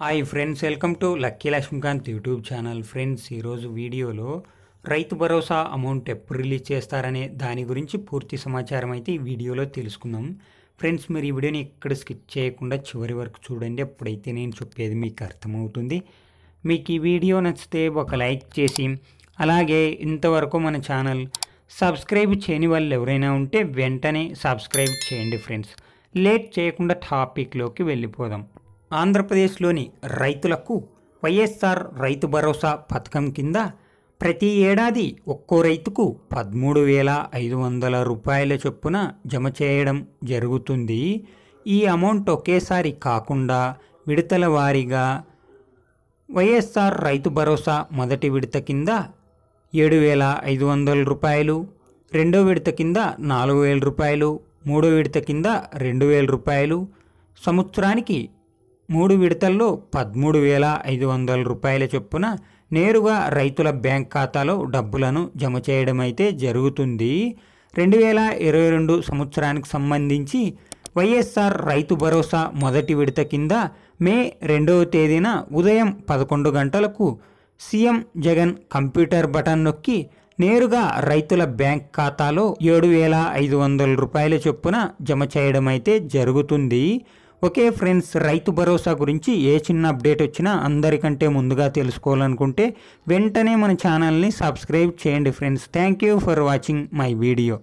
Hi friends welcome to lucky Lakshmikant YouTube channel friends ఈరోజు వీడియోలో Rythu Bharosa amount ఎప్పుడు release చేస్తారనే దాని గురించి పూర్తి సమాచారం అయితే ఈ వీడియోలో తెలుసుకుందాం. ఫ్రెండ్స్ మీరు ఈ వీడియోని ఎక్కడ స్కిప్ చేయకుండా చివరి వరకు చూడండి. అప్పుడైతే నేను చెప్పేది మీకు అర్థమవుతుంది. మీకు ఈ వీడియో నచ్చితే ఒక లైక్ చేసి అలాగే ఇంతవరకు మన ఛానల్ సబ్స్క్రైబ్ చేయని వాళ్ళు ఎవరైనా ఉంటే వెంటనే సబ్స్క్రైబ్ చేయండి ఫ్రెండ్స్ లేట్ చేయకుండా టాపిక్లోకి వెళ్ళిపోదాం. ఆంధ్రప్రదేశ్లోని రైతులకు వైఎస్ఆర్ రైతు భరోసా పథకం కింద ప్రతి ఏడాది ఒక్కో రైతుకు పదమూడు వేల ఐదు వందల రూపాయల చొప్పున జమ చేయడం జరుగుతుంది. ఈ అమౌంట్ ఒకేసారి కాకుండా విడతల వారీగా వైఎస్ఆర్ రైతు భరోసా మొదటి విడత కింద ఏడు వేల ఐదు వందల రూపాయలు రెండో విడత కింద నాలుగు వేల రూపాయలు మూడో విడత కింద రెండు వేల రూపాయలు. సంవత్సరానికి మూడు విడతల్లో పదమూడు వేల ఐదు వందల రూపాయల చొప్పున నేరుగా రైతుల బ్యాంక్ ఖాతాలో డబ్బులను జమ చేయడం అయితే జరుగుతుంది. రెండు వేల ఇరవై రెండు సంవత్సరానికి సంబంధించి వైఎస్ఆర్ రైతు భరోసా మొదటి విడత కింద మే రెండవ తేదీన ఉదయం పదకొండు గంటలకు సీఎం జగన్ కంప్యూటర్ బటన్ నొక్కి నేరుగా రైతుల బ్యాంక్ ఖాతాలో ఏడు వేల ఐదు వందల రూపాయల చొప్పున జమ చేయడం అయితే జరుగుతుంది. ఓకే ఫ్రెండ్స్ రైతు భరోసా గురించి ఏ చిన్న అప్డేట్ వచ్చినా అందరికంటే ముందుగా తెలుసుకోవాలనుకుంటే వెంటనే మన ఛానల్ని సబ్స్క్రైబ్ చేయండి friends. Thank you for watching my video.